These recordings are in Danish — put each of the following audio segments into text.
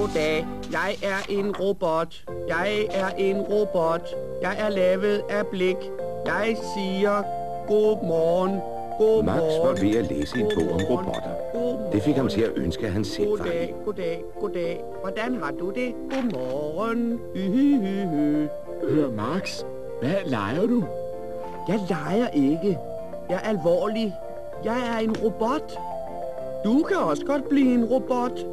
Goddag, jeg er en robot. Jeg er en robot. Jeg er lavet af blik. Jeg siger godmorgen. Godmorgen. Max var ved at læse en bog om robotter. Godmorgen. Det fik ham til at ønske, at han selv var Goddag, en. goddag, goddag. Hvordan har du det? Godmorgen. Hyhyhyhy. Hør, Max. Hvad leger du? Jeg leger ikke. Jeg er alvorlig. Jeg er en robot. Du kan også godt blive en robot.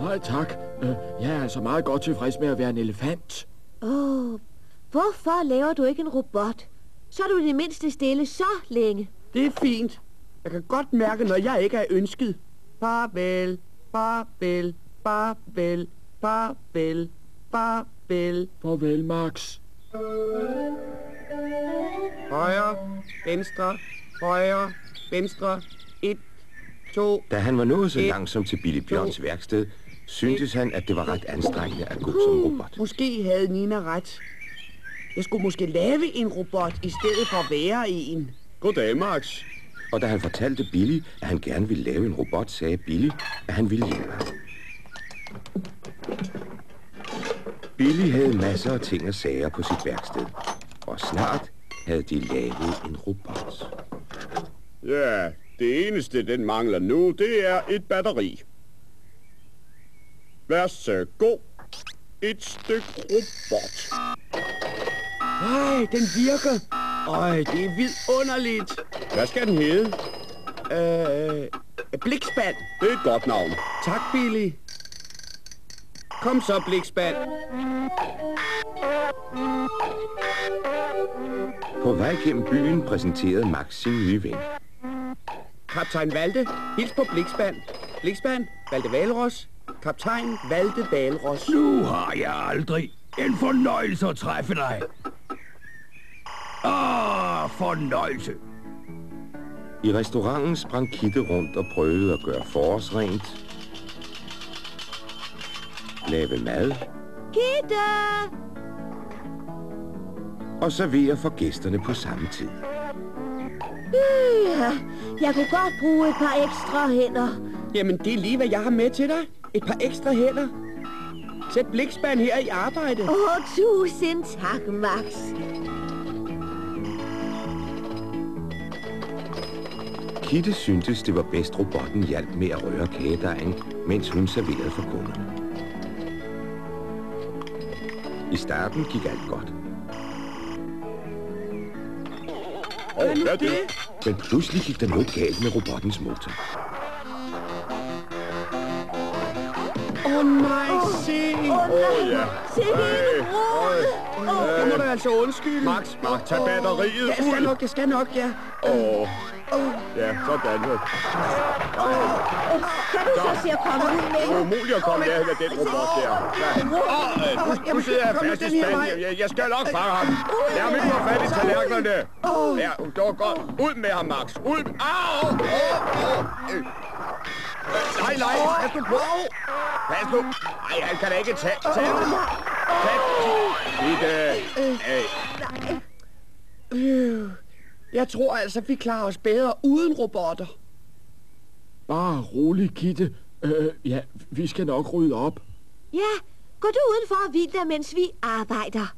Nej, tak. Øh, Jeg er altså meget godt tilfreds med at være en elefant. Åh, hvorfor laver du ikke en robot? Så er du i det mindste stille så længe. Det er fint. Jeg kan godt mærke, når jeg ikke er ønsket. Farvel, farvel, farvel, farvel, farvel. Farvel, Max. Højre, venstre, højre, venstre. Et, to. Da han var nået så Et, langt som til Billy Bjørns værksted, syntes han, at det var ret anstrengende at gå som robot. Måske havde Nina ret. Jeg skulle måske lave en robot i stedet for at være en. Goddag, Max. Og da han fortalte Billy, at han gerne ville lave en robot, sagde Billy, at han ville hjælpe ham. Billy havde masser af ting og sager på sit værksted. Og snart havde de lavet en robot. Ja, det eneste, den mangler nu, det er et batteri. Vær så god. Et stykke robot. Ej, den virker. Øj, det er vidunderligt. Hvad skal den hedde? Øh, blikspand. Det er et godt navn. Tak, Billy. Kom så, blikspand. På vej gennem byen præsenterede Max sin nye ven. Kaptajn Valde, hils på blikspand. Blikspand, Valde Valros. Kaptajn Valde Valros. Nu har jeg aldrig en fornøjelse at træffe dig. Ah, fornøjelse. I restauranten sprang Kitte rundt og prøvede at gøre forårsrent. Lave mad Gitte! og servere for gæsterne på samme tid. Ja, jeg kunne godt bruge et par ekstra hænder. Jamen, det er lige, hvad jeg har med til dig. Et par ekstra hænder. Sæt blikspand her i arbejde. Åh, oh, tusind tak, Max. Kitte syntes, det var bedst, robotten hjalp med at røre kagedejen, mens hun serverede for kunderne. I starten gik alt godt, Åh, nu hvad er det? men pludselig gik der noget galt med robottens motor. Se hele broet. Det må du altså undskylde. Max, Max, tag batteriet Jeg skal ud. nok, jeg skal nok, ja. Åh. Ja, sådan. så. Kan du så se at komme ud med Det er umuligt at komme ned med den robot der. Ja. Åh, øh, nu, nu sidder jeg fast i vej. Jeg, jeg skal nok fange ham. Lad ham ikke få fat i tallerkenerne. Ja, det var godt. Ud med ham, Max. Ud. Au! Øh. Nej, nej, pas nu på. Pas nu. Nej, han kan da ikke tage. Tag. Tag. Gitte. Øh. Øh, Jeg tror altså, vi klarer os bedre uden robotter. Bare rolig, Gitte. Øh, ja, vi skal nok rydde op. Ja, gå du udenfor og hvil dig, mens vi arbejder.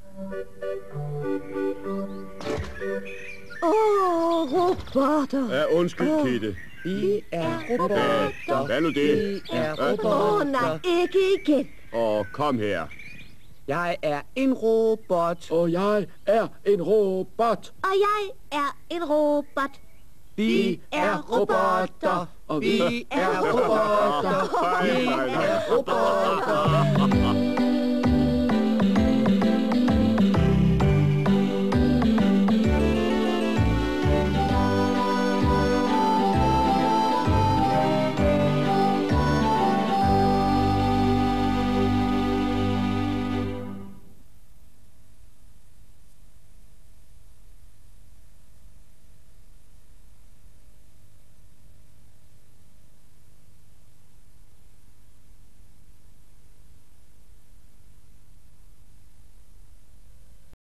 Åh, oh, robotter. Ja, undskyld, Gitte. Vi er Ja, robotter. hvad er nu det? er Åh, oh, nej, robotter. ikke igen. Og kom her. Jeg er en robot. Og jeg er en robot. Og jeg er en robot. Vi er robotter. Og Vi er robotter. Vi er robotter.